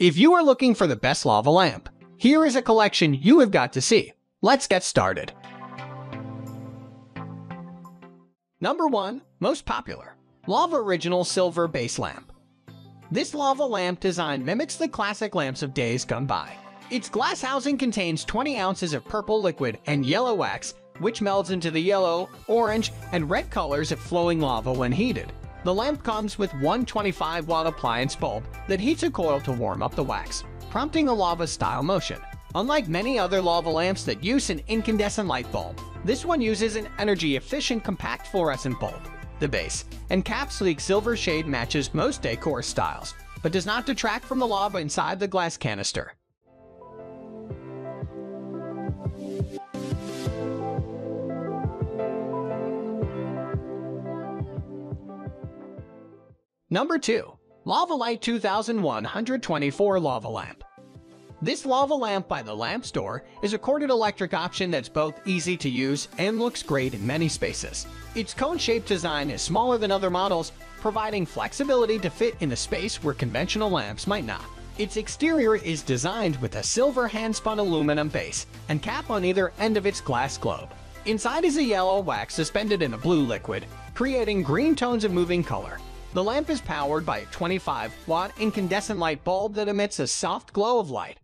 If you are looking for the best lava lamp, here is a collection you have got to see. Let's get started. Number 1. Most popular. Lava Original Silver Base Lamp. This lava lamp design mimics the classic lamps of days gone by. Its glass housing contains 20 ounces of purple liquid and yellow wax, which melds into the yellow, orange, and red colors of flowing lava when heated. The lamp comes with one 25-watt appliance bulb that heats a coil to warm up the wax, prompting a lava-style motion. Unlike many other lava lamps that use an incandescent light bulb, this one uses an energy-efficient compact fluorescent bulb. The base and cap sleek silver shade matches most decor styles, but does not detract from the lava inside the glass canister. Number 2. Lava Lite 2124 Lava Lamp this lava lamp by the Lamp Store is a corded electric option that's both easy to use and looks great in many spaces. Its cone-shaped design is smaller than other models, providing flexibility to fit in a space where conventional lamps might not. Its exterior is designed with a silver hand-spun aluminum base and cap on either end of its glass globe. Inside is a yellow wax suspended in a blue liquid, creating green tones of moving color. The lamp is powered by a 25-watt incandescent light bulb that emits a soft glow of light.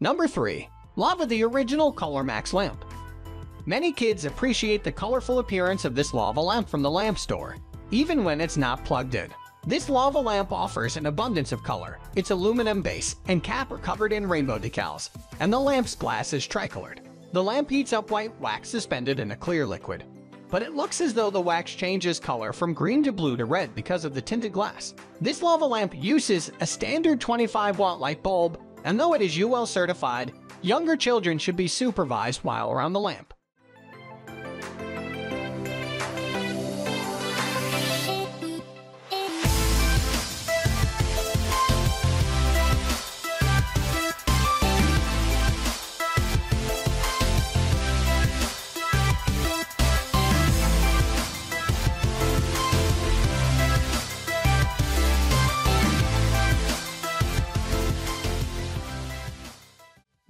Number 3. Lava the Original Colormax Lamp Many kids appreciate the colorful appearance of this lava lamp from the lamp store, even when it's not plugged in. This lava lamp offers an abundance of color. Its aluminum base and cap are covered in rainbow decals, and the lamp's glass is tricolored. The lamp heats up white wax suspended in a clear liquid, but it looks as though the wax changes color from green to blue to red because of the tinted glass. This lava lamp uses a standard 25 watt light bulb and though it is UL certified, younger children should be supervised while around the lamp.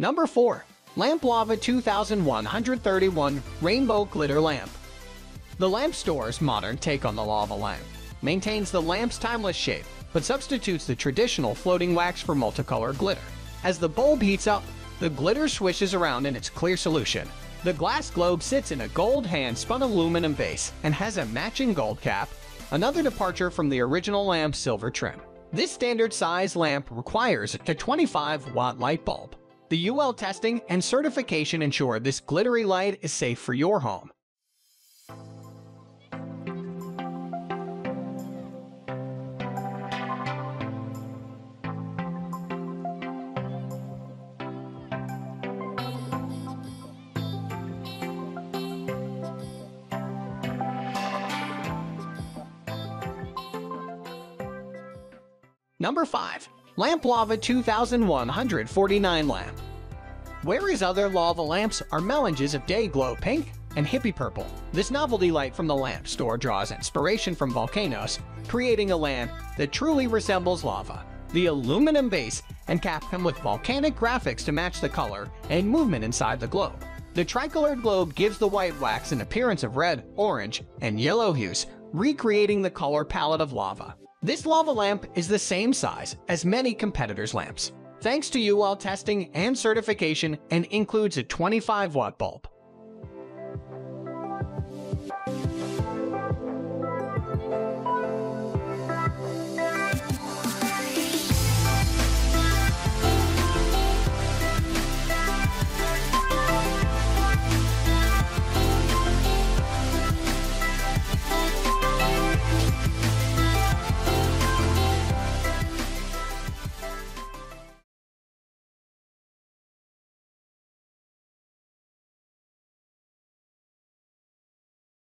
Number 4. Lamp Lava 2131 Rainbow Glitter Lamp The lamp store's modern take on the lava lamp maintains the lamp's timeless shape, but substitutes the traditional floating wax for multicolor glitter. As the bulb heats up, the glitter swishes around in its clear solution. The glass globe sits in a gold hand-spun aluminum base and has a matching gold cap, another departure from the original lamp's silver trim. This standard size lamp requires a 25-watt light bulb. The UL testing and certification ensure this glittery light is safe for your home. Number 5. Lamp Lava 2149 lamp. Whereas other lava lamps are melanges of Day-Glo pink and hippie purple, this novelty light from the lamp store draws inspiration from volcanoes, creating a lamp that truly resembles lava. The aluminum base and cap come with volcanic graphics to match the color and movement inside the globe. The tricolored globe gives the white wax an appearance of red, orange, and yellow hues, recreating the color palette of lava. This lava lamp is the same size as many competitors' lamps, thanks to UL testing and certification and includes a 25 watt bulb.